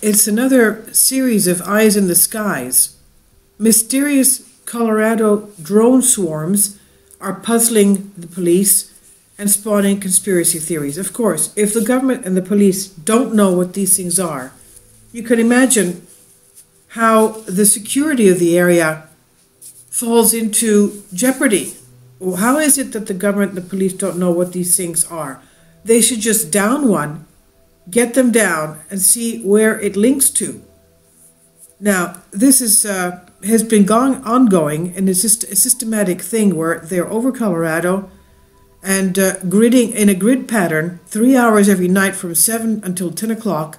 it's another series of eyes in the skies. Mysterious Colorado drone swarms are puzzling the police and spawning conspiracy theories. Of course, if the government and the police don't know what these things are, you can imagine how the security of the area falls into jeopardy. How is it that the government and the police don't know what these things are? They should just down one, get them down, and see where it links to. Now, this is uh, has been going ongoing, and it's just a systematic thing where they're over Colorado and uh, gridding in a grid pattern, three hours every night from seven until ten o'clock,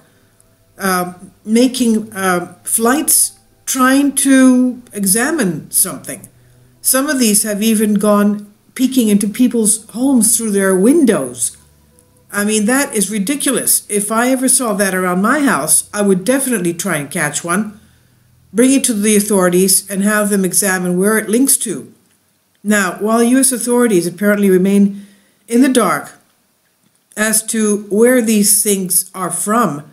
uh, making uh, flights trying to examine something. Some of these have even gone peeking into people's homes through their windows. I mean, that is ridiculous. If I ever saw that around my house, I would definitely try and catch one, bring it to the authorities, and have them examine where it links to. Now, while U.S. authorities apparently remain in the dark as to where these things are from,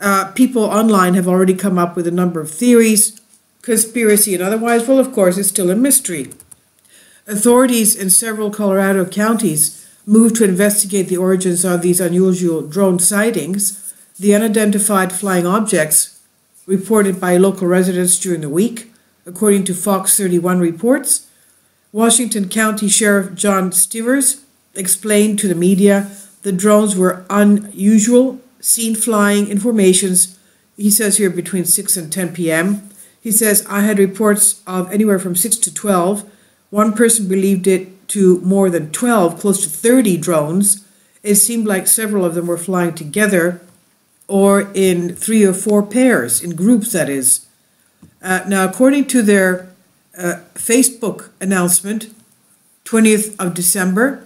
uh, people online have already come up with a number of theories, conspiracy and otherwise. Well, of course, it's still a mystery. Authorities in several Colorado counties moved to investigate the origins of these unusual drone sightings. The unidentified flying objects reported by local residents during the week, according to Fox 31 reports. Washington County Sheriff John Stivers explained to the media the drones were unusual seen flying in formations, he says here between 6 and 10 p.m. He says, I had reports of anywhere from 6 to 12. One person believed it to more than 12, close to 30 drones. It seemed like several of them were flying together or in three or four pairs, in groups, that is. Uh, now, according to their uh, Facebook announcement, 20th of December,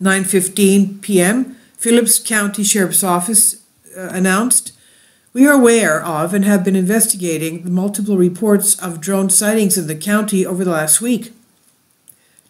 9:15 p.m., Phillips County Sheriff's Office uh, announced, we are aware of and have been investigating the multiple reports of drone sightings in the county over the last week.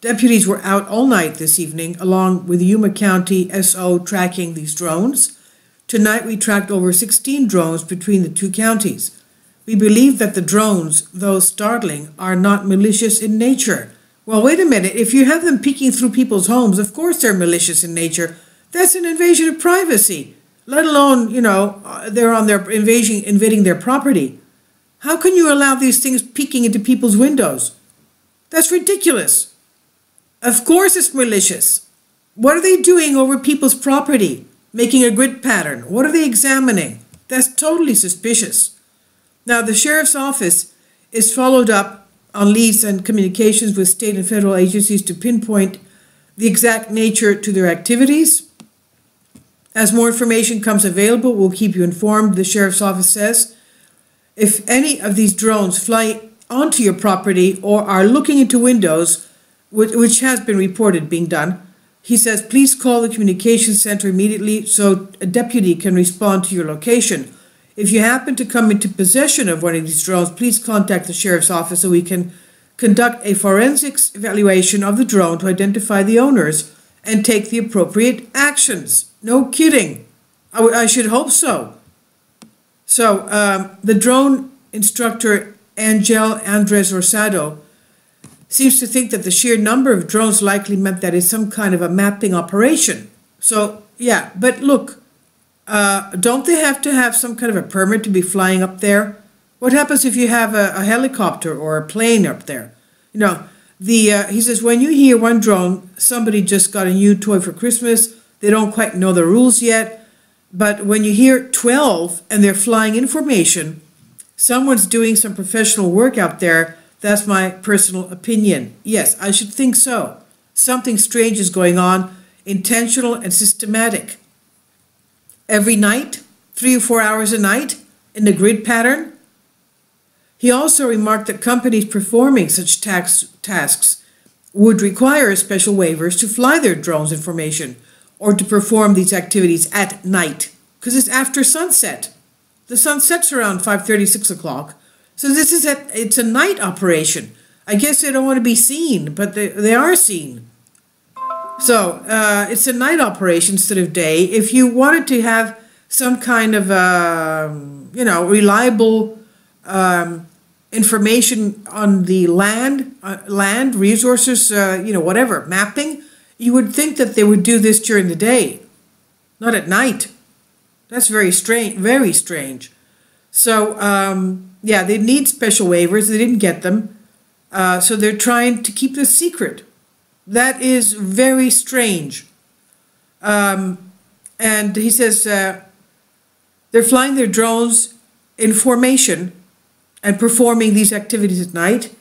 Deputies were out all night this evening, along with Yuma County SO tracking these drones. Tonight we tracked over 16 drones between the two counties. We believe that the drones, though startling, are not malicious in nature. Well, wait a minute. If you have them peeking through people's homes, of course they're malicious in nature. That's an invasion of privacy, let alone, you know, uh, they're on their invasion, invading their property. How can you allow these things peeking into people's windows? That's ridiculous. Of course it's malicious. What are they doing over people's property? Making a grid pattern. What are they examining? That's totally suspicious. Now, the sheriff's office is followed up on leads and communications with state and federal agencies to pinpoint the exact nature to their activities as more information comes available, we'll keep you informed, the sheriff's office says. If any of these drones fly onto your property or are looking into windows, which has been reported being done, he says, please call the communications center immediately so a deputy can respond to your location. If you happen to come into possession of one of these drones, please contact the sheriff's office so we can conduct a forensics evaluation of the drone to identify the owners and take the appropriate actions. No kidding. I, should hope so. So, um, the drone instructor Angel Andres Rosado seems to think that the sheer number of drones likely meant that it's some kind of a mapping operation. So, yeah, but look, uh, don't they have to have some kind of a permit to be flying up there? What happens if you have a, a helicopter or a plane up there? You know, the uh, he says when you hear one drone, somebody just got a new toy for Christmas they don't quite know the rules yet. But when you hear 12 and they're flying information, someone's doing some professional work out there. That's my personal opinion. Yes, I should think so. Something strange is going on, intentional and systematic. Every night, three or four hours a night, in the grid pattern. He also remarked that companies performing such tax, tasks would require special waivers to fly their drones in formation or to perform these activities at night because it's after sunset. The sun sets around 5:30, 6 o'clock. So this is a, it's a night operation. I guess they don't want to be seen, but they, they are seen. So uh, it's a night operation instead of day. If you wanted to have some kind of, um, you know, reliable um, information on the land, uh, land resources, uh, you know, whatever mapping, you would think that they would do this during the day, not at night. That's very strange. Very strange. So um, yeah, they need special waivers. They didn't get them, uh, so they're trying to keep this secret. That is very strange. Um, and he says uh, they're flying their drones in formation and performing these activities at night,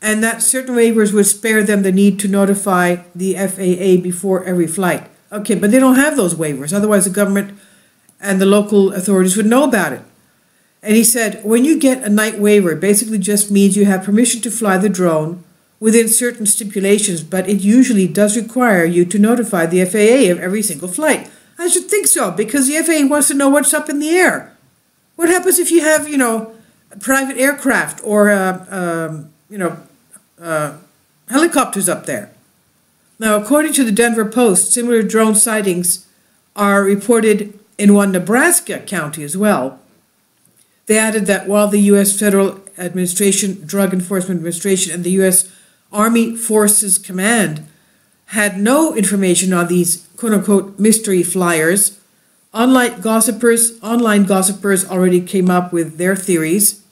and that certain waivers would spare them the need to notify the FAA before every flight. Okay, but they don't have those waivers, otherwise, the government and the local authorities would know about it. And he said, when you get a night waiver, it basically just means you have permission to fly the drone within certain stipulations, but it usually does require you to notify the FAA of every single flight. I should think so, because the FAA wants to know what's up in the air. What happens if you have, you know, private aircraft or, uh, um, you know, uh, helicopters up there. Now, according to the Denver Post, similar drone sightings are reported in one Nebraska county as well. They added that while the U.S. Federal Administration, Drug Enforcement Administration, and the U.S. Army Forces Command had no information on these quote unquote mystery flyers, Online gossipers, online gossipers already came up with their theories.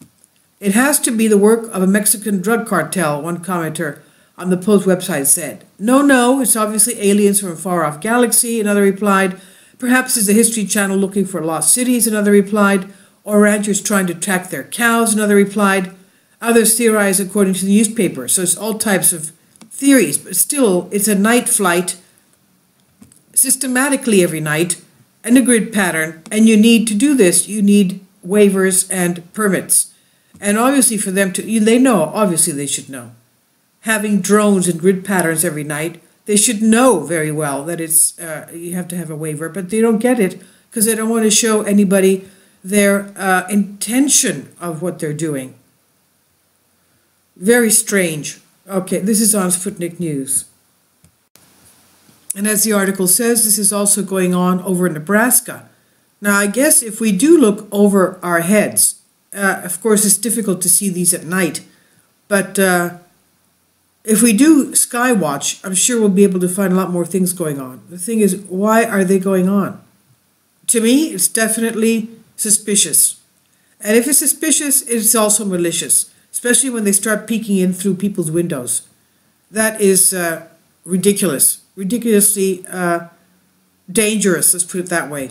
It has to be the work of a Mexican drug cartel, one commenter on the Post website said. No, no, it's obviously aliens from a far off galaxy, another replied. Perhaps it's the History Channel looking for lost cities, another replied. Or ranchers trying to track their cows, another replied. Others theorize according to the newspaper, so it's all types of theories, but still, it's a night flight systematically every night and a grid pattern, and you need to do this, you need waivers and permits. And obviously for them to, they know, obviously they should know. Having drones and grid patterns every night, they should know very well that it's, uh, you have to have a waiver, but they don't get it because they don't want to show anybody their uh, intention of what they're doing. Very strange. Okay, this is on Sputnik News. And as the article says, this is also going on over in Nebraska. Now, I guess if we do look over our heads, uh, of course, it's difficult to see these at night, but uh, if we do sky watch, I'm sure we'll be able to find a lot more things going on. The thing is, why are they going on? To me, it's definitely suspicious. And if it's suspicious, it's also malicious, especially when they start peeking in through people's windows. That is uh, ridiculous ridiculously uh, dangerous, let's put it that way.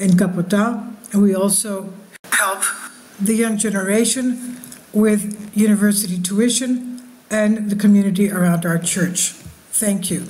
in Kapota, and we also help the young generation with university tuition and the community around our church. Thank you.